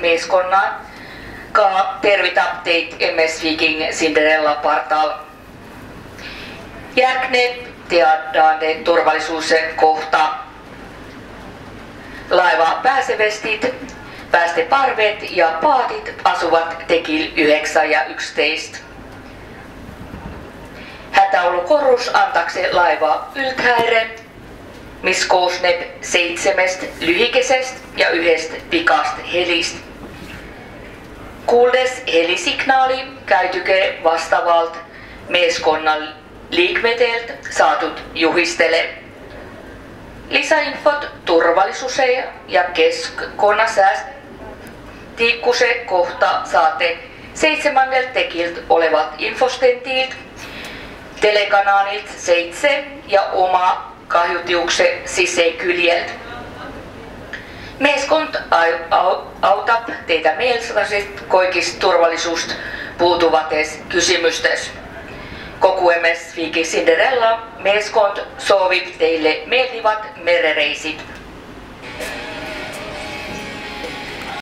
Meeskonna ka tervit update MS Viking Cinderella partal. Järkne teaddaande turvallisuus kohta. Laiva pääsevestit, päästeparvet ja paatit asuvat tekil 9 ja 11. Hätäolukorus antakse laiva ylthäire, mis koosneb seitsemästä lyhikesestä ja yhdestä pikast helistä. Kuuldes helisignaali käytykö vastavalt meeskonnan liikmeteelt saatut juhistele. Lisäinfot turvallisuuse ja keskkonnasäästikkuse kohta saatte seitsemänneltä tekilt olevat infostentilt, telekanaalit 7 ja oma kahjutiukse sisäkyljeltä. Meeskont autab teitä meelsäsit koikist turvallisuust puutuvates kysymystes. Kokuemes Viki Cinderella, meeskont soovib teille meeldivat merereisit